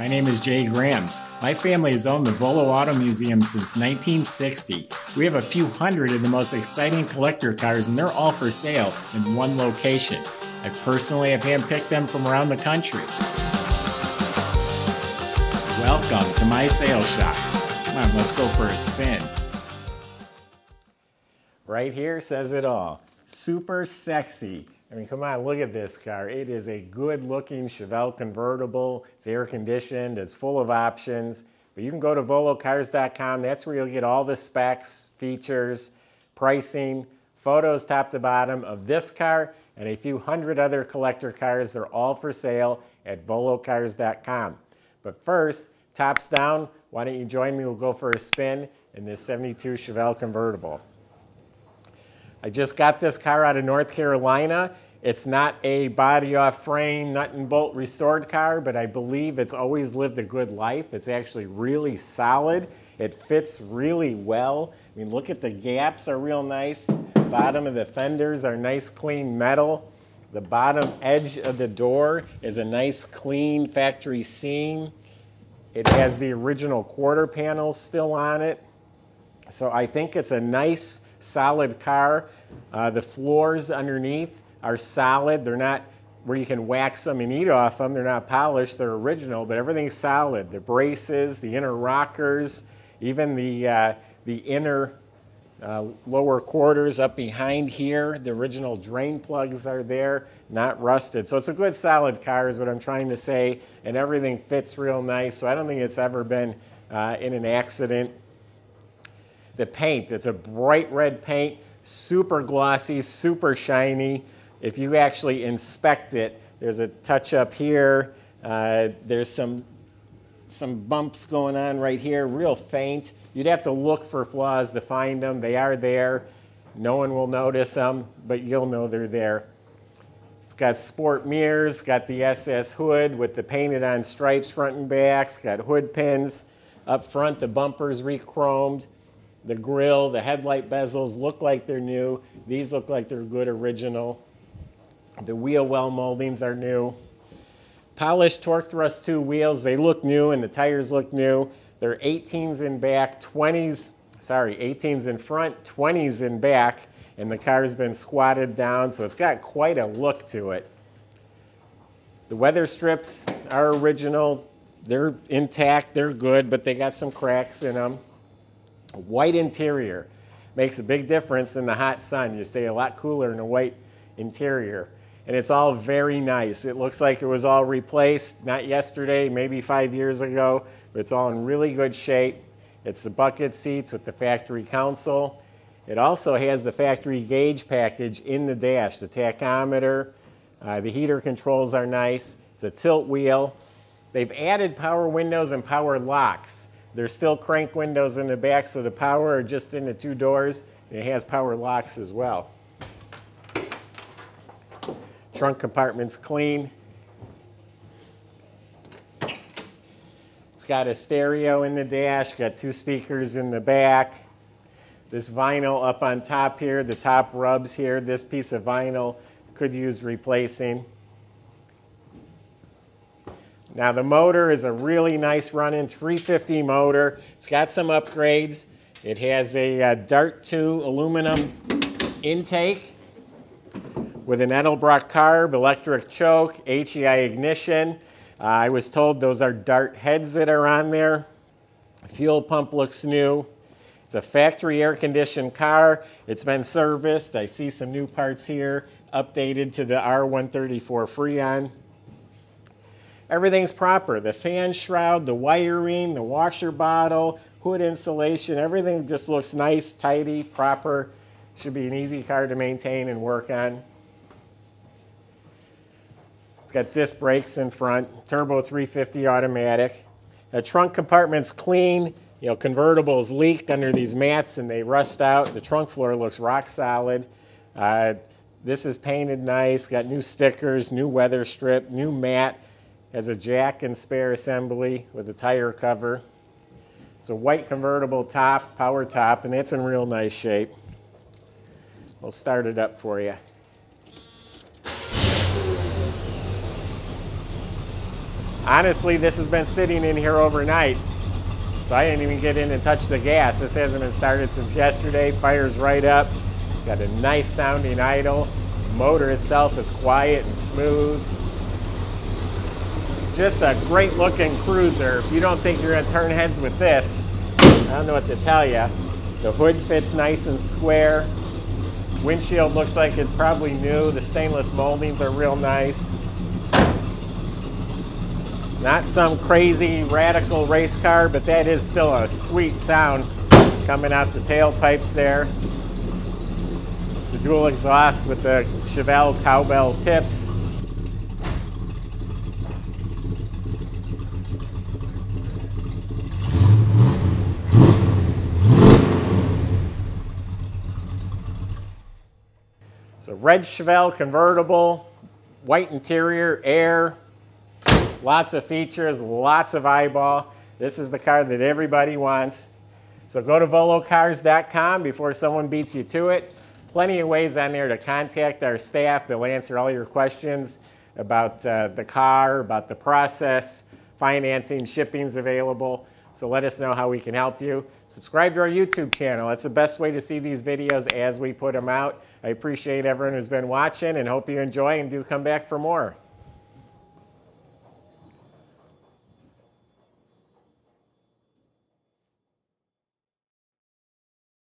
My name is Jay Grams. My family has owned the Volo Auto Museum since 1960. We have a few hundred of the most exciting collector cars, and they're all for sale in one location. I personally have handpicked them from around the country. Welcome to my sales shop. Come on, let's go for a spin. Right here says it all. Super sexy. I mean, come on, look at this car. It is a good looking Chevelle convertible. It's air conditioned, it's full of options. But you can go to volocars.com. That's where you'll get all the specs, features, pricing, photos top to bottom of this car and a few hundred other collector cars. They're all for sale at volocars.com. But first, tops down, why don't you join me? We'll go for a spin in this 72 Chevelle convertible. I just got this car out of North Carolina. It's not a body off frame, nut and bolt restored car, but I believe it's always lived a good life. It's actually really solid. It fits really well. I mean, look at the gaps are real nice. Bottom of the fenders are nice clean metal. The bottom edge of the door is a nice clean factory seam. It has the original quarter panels still on it. So I think it's a nice solid car. Uh, the floors underneath are solid. They're not where you can wax them and eat off them. They're not polished. They're original, but everything's solid. The braces, the inner rockers, even the uh, the inner uh, lower quarters up behind here. The original drain plugs are there, not rusted. So it's a good solid car is what I'm trying to say, and everything fits real nice. So I don't think it's ever been uh, in an accident the paint. It's a bright red paint, super glossy, super shiny. If you actually inspect it, there's a touch up here. Uh, there's some some bumps going on right here, real faint. You'd have to look for flaws to find them. They are there. No one will notice them, but you'll know they're there. It's got sport mirrors, got the SS hood with the painted on stripes front and back. It's got hood pins up front. The bumper's re-chromed. The grill, the headlight bezels look like they're new. These look like they're good original. The wheel well moldings are new. Polished Torque Thrust 2 wheels, they look new and the tires look new. They're 18s in back, 20s, sorry, 18s in front, 20s in back, and the car's been squatted down, so it's got quite a look to it. The weather strips are original. They're intact, they're good, but they got some cracks in them. White interior makes a big difference in the hot sun. You stay a lot cooler in a white interior. And it's all very nice. It looks like it was all replaced, not yesterday, maybe five years ago, but it's all in really good shape. It's the bucket seats with the factory console. It also has the factory gauge package in the dash, the tachometer. Uh, the heater controls are nice. It's a tilt wheel. They've added power windows and power locks. There's still crank windows in the back, so the power are just in the two doors. and It has power locks as well. Trunk compartment's clean. It's got a stereo in the dash, got two speakers in the back. This vinyl up on top here, the top rubs here, this piece of vinyl could use replacing. Now the motor is a really nice running 350 motor. It's got some upgrades. It has a uh, Dart 2 aluminum intake with an Edelbrock carb, electric choke, HEI ignition. Uh, I was told those are Dart heads that are on there. Fuel pump looks new. It's a factory air conditioned car. It's been serviced. I see some new parts here, updated to the R134 Freon. Everything's proper. The fan shroud, the wiring, the washer bottle, hood insulation, everything just looks nice, tidy, proper. Should be an easy car to maintain and work on. It's got disc brakes in front, turbo 350 automatic. The trunk compartment's clean. You know, convertibles leak under these mats and they rust out. The trunk floor looks rock solid. Uh, this is painted nice, got new stickers, new weather strip, new mat. Has a jack and spare assembly with a tire cover. It's a white convertible top, power top, and it's in real nice shape. We'll start it up for you. Honestly, this has been sitting in here overnight. So I didn't even get in and touch the gas. This hasn't been started since yesterday. Fires right up. Got a nice sounding idle. Motor itself is quiet and smooth. Just a great looking cruiser. If you don't think you're to turn heads with this, I don't know what to tell you. The hood fits nice and square. Windshield looks like it's probably new. The stainless moldings are real nice. Not some crazy radical race car, but that is still a sweet sound coming out the tailpipes there. It's a dual exhaust with the Chevelle cowbell tips. So red Chevelle convertible, white interior, air, lots of features, lots of eyeball. This is the car that everybody wants. So go to volocars.com before someone beats you to it. Plenty of ways on there to contact our staff. They'll answer all your questions about uh, the car, about the process, financing, shipping's available. So let us know how we can help you. Subscribe to our YouTube channel. That's the best way to see these videos as we put them out. I appreciate everyone who's been watching and hope you enjoy and do come back for more.